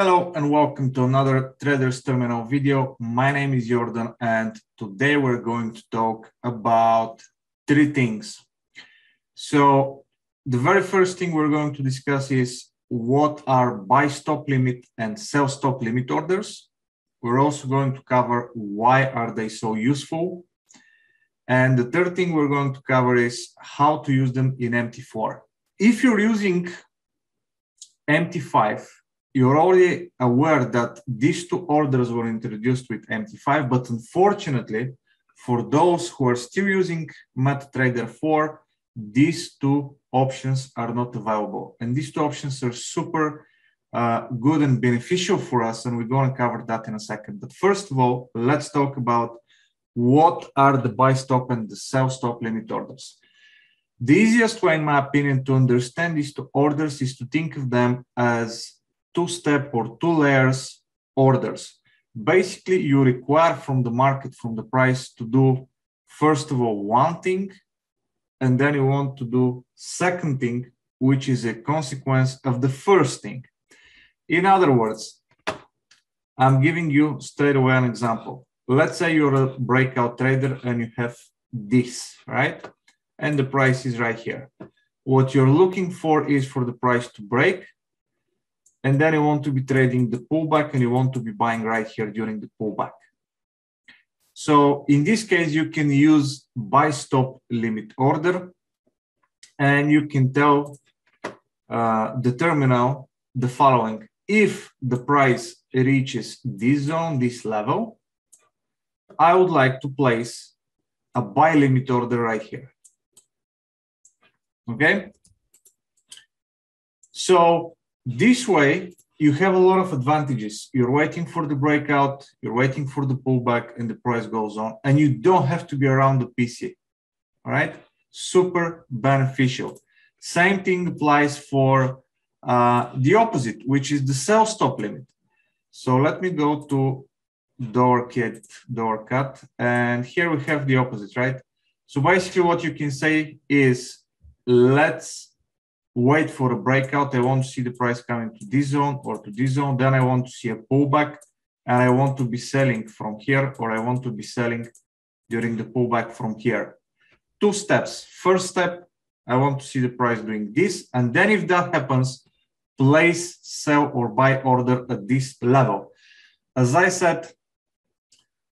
Hello and welcome to another Traders Terminal video. My name is Jordan and today we're going to talk about three things. So the very first thing we're going to discuss is what are buy stop limit and sell stop limit orders. We're also going to cover why are they so useful. And the third thing we're going to cover is how to use them in MT4. If you're using MT5 you're already aware that these two orders were introduced with MT5, but unfortunately, for those who are still using MetaTrader 4, these two options are not available. And these two options are super uh, good and beneficial for us, and we're going to cover that in a second. But first of all, let's talk about what are the buy stop and the sell stop limit orders. The easiest way, in my opinion, to understand these two orders is to think of them as two-step or two layers orders. Basically, you require from the market, from the price to do, first of all, one thing, and then you want to do second thing, which is a consequence of the first thing. In other words, I'm giving you straight away an example. Let's say you're a breakout trader and you have this, right? And the price is right here. What you're looking for is for the price to break and then you want to be trading the pullback and you want to be buying right here during the pullback. So in this case, you can use buy stop limit order and you can tell uh, the terminal the following. If the price reaches this zone, this level, I would like to place a buy limit order right here. Okay. So this way, you have a lot of advantages. You're waiting for the breakout, you're waiting for the pullback, and the price goes on, and you don't have to be around the PC. All right, super beneficial. Same thing applies for uh, the opposite, which is the sell stop limit. So let me go to door kit, door cut, and here we have the opposite, right? So basically, what you can say is, let's wait for a breakout. I want to see the price coming to this zone or to this zone. Then I want to see a pullback and I want to be selling from here or I want to be selling during the pullback from here. Two steps. First step, I want to see the price doing this. And then if that happens, place sell or buy order at this level. As I said,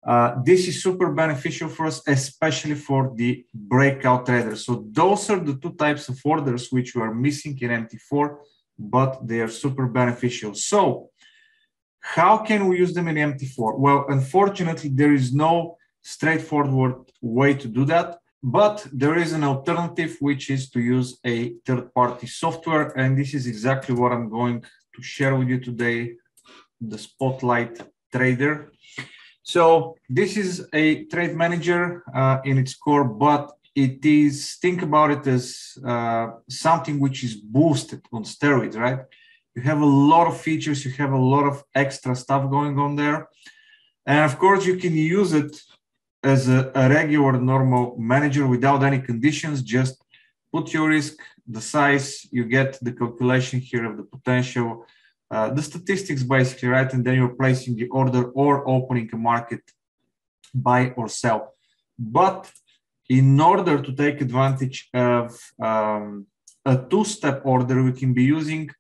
uh, this is super beneficial for us, especially for the breakout traders. So those are the two types of orders which we are missing in MT4, but they are super beneficial. So how can we use them in MT4? Well, unfortunately, there is no straightforward way to do that, but there is an alternative, which is to use a third-party software. And this is exactly what I'm going to share with you today, the Spotlight Trader. So this is a trade manager uh, in its core, but it is think about it as uh, something which is boosted on steroids, right? You have a lot of features, you have a lot of extra stuff going on there, and of course you can use it as a, a regular normal manager without any conditions. Just put your risk, the size, you get the calculation here of the potential uh, the statistics basically, right? And then you're placing the order or opening a market buy or sell. But in order to take advantage of um, a two-step order, we can be using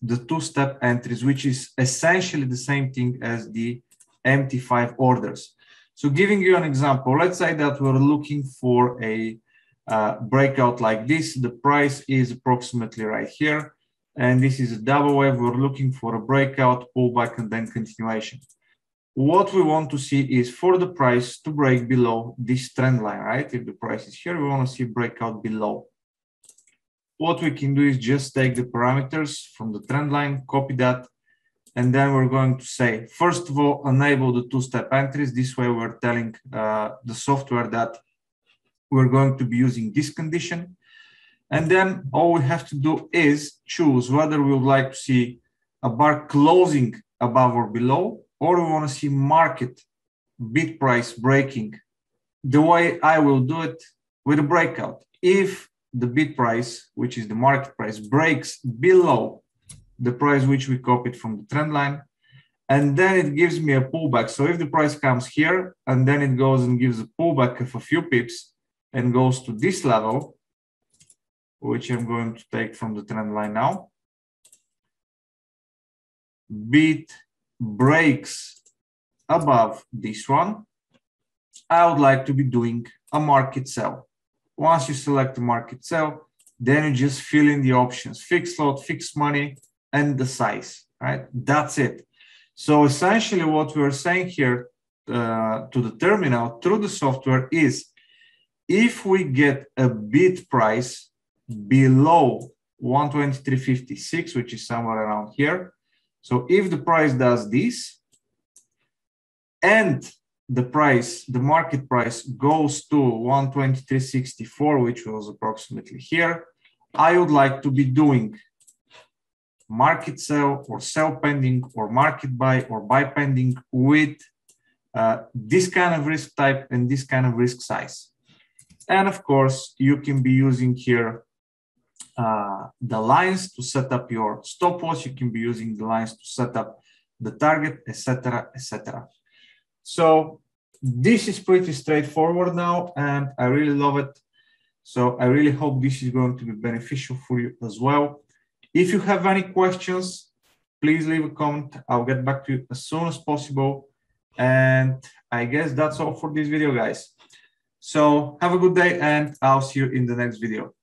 the two-step entries, which is essentially the same thing as the MT5 orders. So giving you an example, let's say that we're looking for a uh, breakout like this. The price is approximately right here and this is a double wave. We're looking for a breakout, pullback, and then continuation. What we want to see is for the price to break below this trend line, right? If the price is here, we want to see breakout below. What we can do is just take the parameters from the trend line, copy that, and then we're going to say, first of all, enable the two-step entries. This way we're telling uh, the software that we're going to be using this condition. And then all we have to do is choose whether we would like to see a bar closing above or below, or we want to see market bid price breaking. The way I will do it with a breakout. If the bid price, which is the market price, breaks below the price which we copied from the trend line, and then it gives me a pullback. So if the price comes here and then it goes and gives a pullback of a few pips and goes to this level, which I'm going to take from the trend line now, beat breaks above this one, I would like to be doing a market sell. Once you select the market sell, then you just fill in the options, fixed lot, fixed money, and the size, right? That's it. So essentially what we're saying here uh, to the terminal through the software is if we get a bid price below 123.56, which is somewhere around here. So if the price does this and the price, the market price goes to 123.64, which was approximately here, I would like to be doing market sell or sell pending or market buy or buy pending with uh, this kind of risk type and this kind of risk size. And of course, you can be using here uh, the lines to set up your stop loss. You can be using the lines to set up the target, etc., etc. So this is pretty straightforward now, and I really love it. So I really hope this is going to be beneficial for you as well. If you have any questions, please leave a comment. I'll get back to you as soon as possible. And I guess that's all for this video, guys. So have a good day and I'll see you in the next video.